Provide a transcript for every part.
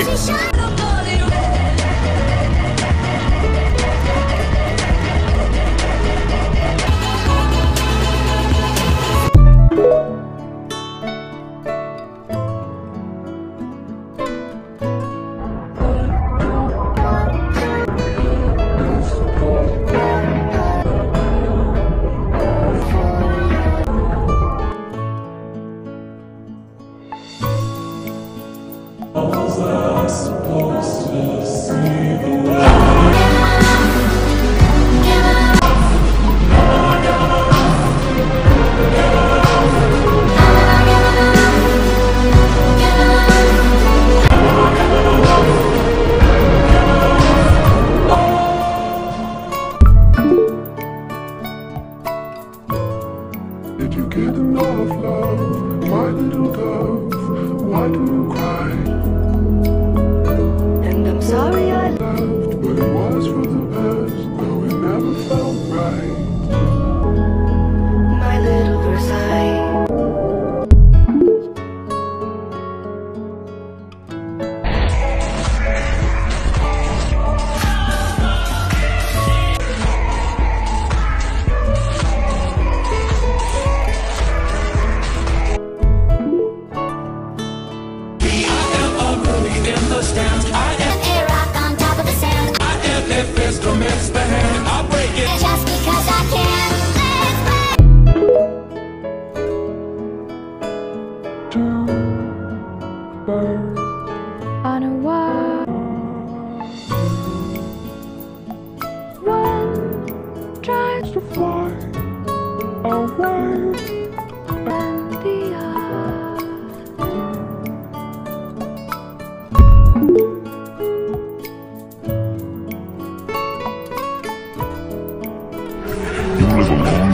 Did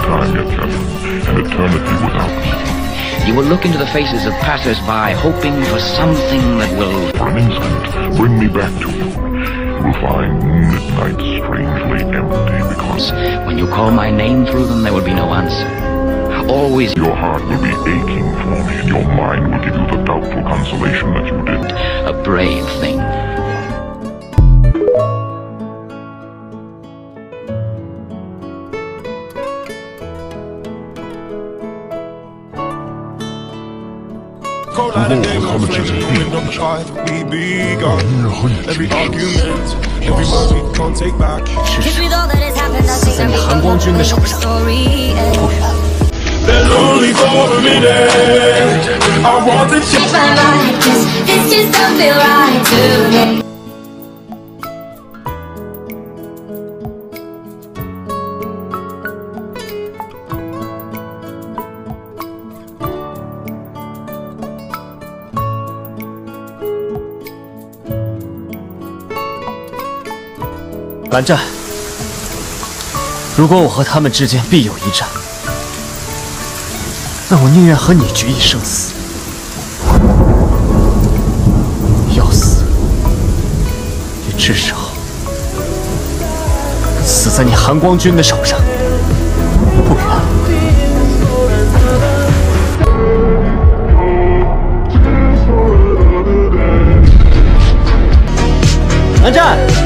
time yet, an eternity without. You will look into the faces of passers-by, hoping for something that will... For an instant, bring me back to you. You will find moonlit nights strangely empty because When you call my name through them, there will be no answer. Always your heart will be aching for me, and your mind will give you the doubtful consolation that you did. a brave thing. the we begun. Every argument, every word we can't take back. With all that has happened, I. There's only for a minute. I want to change my mind. This just don't feel right to me. 蓝湛，如果我和他们之间必有一战，那我宁愿和你决一生死。要死，也至少死在你韩光君的手上，不然。蓝湛。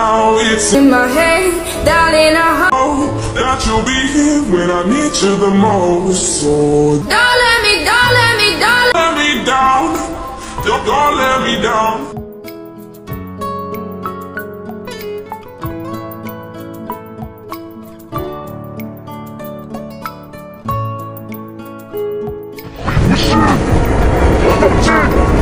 now it's in my head, darling. I hope that you'll be here when I need you the most. So don't let me, don't let me, don't let me down. Don't, don't let me down. Shit! What the shit?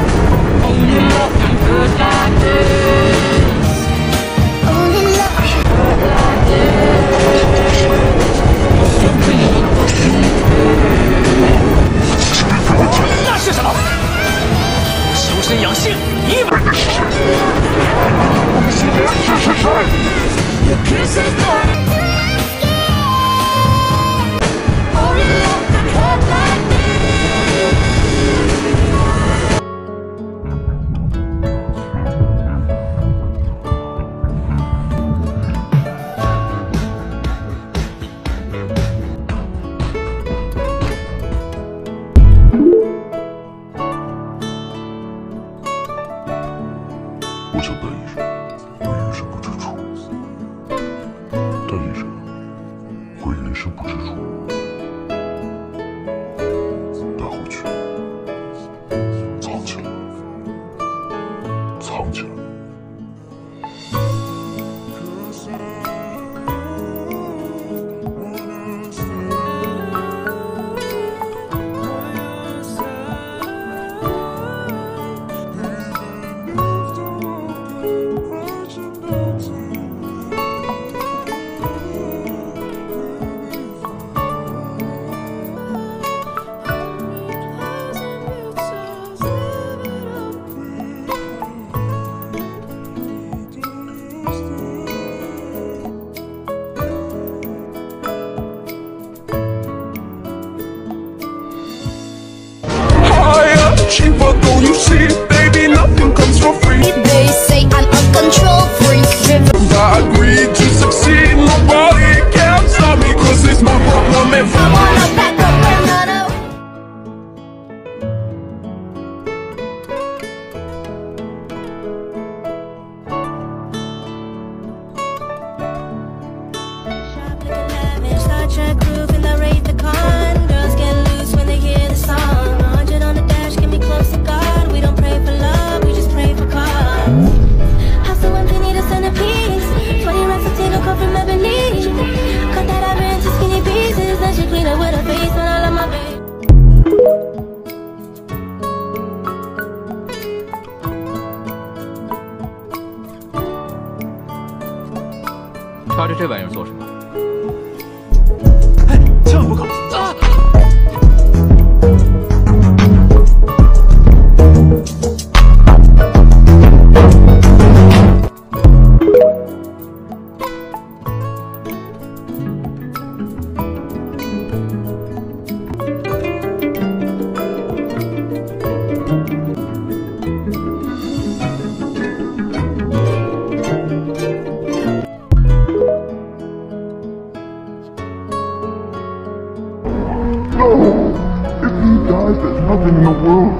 She will go, you see, baby, nothing comes for free. They say I'm out control.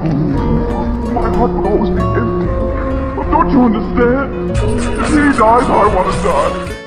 My heart will always be empty. But Don't you understand? If He dies, I want to die.